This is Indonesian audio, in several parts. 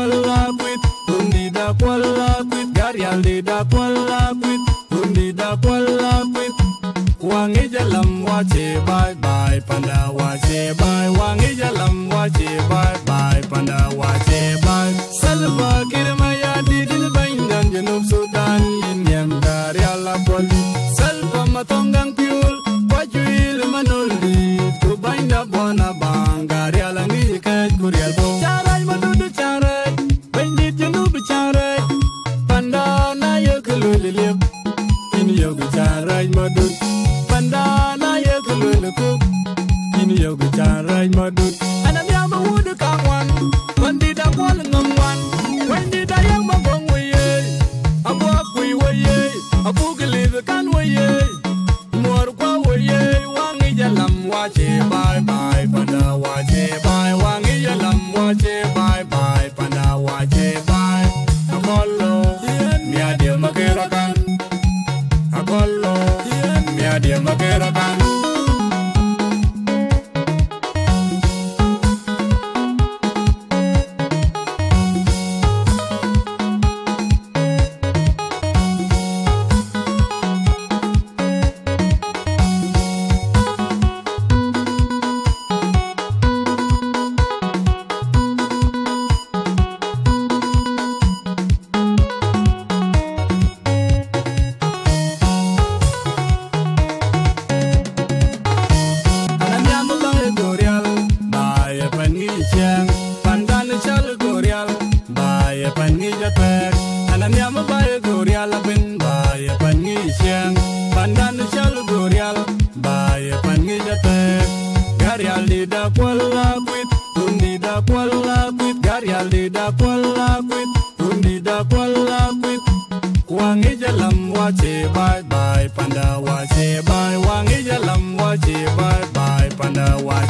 kwalla kwit Undi da kwalla kwit Garial di da kwalla kwit Undi da kwalla kwit Wangi jalam wache bye bye panda wache bye. Wangi jalam wache bye bye panda madut. Ana mi ama wudu ka wan Mandi da kwal ngam wan Wendi da yang mabong weye Abu akwi weye Abu gilive kan weye Muar kwa weye Wangi jalam wache bye bye Pada wache bye. Wangi jalam wache bye. Pangi siang Pandan shal gorial Baye pangi jatek Garial di da kwalla kwit Undi da kwalla kwit Garial di da kwalla kwit Undi da kwalla kwit Wangi jalam wache bye bye panda wache bye. Wangi jalam wache bye bye panda wache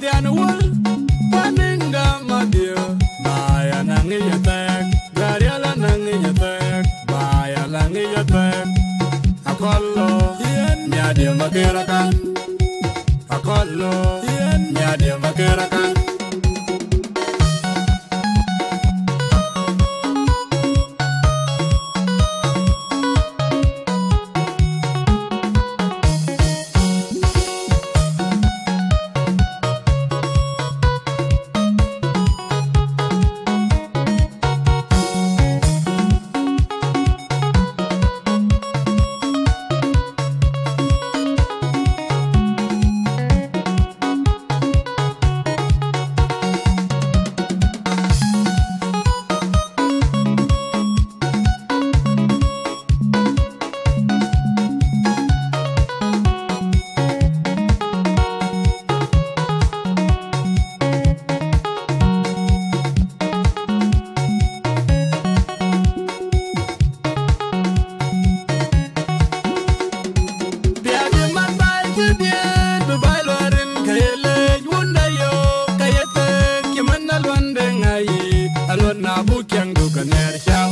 tian wol maninga a baya nangi yatek gariala nangi yatek baya langi yatek. Akollo yen nyadio makira kan akollo.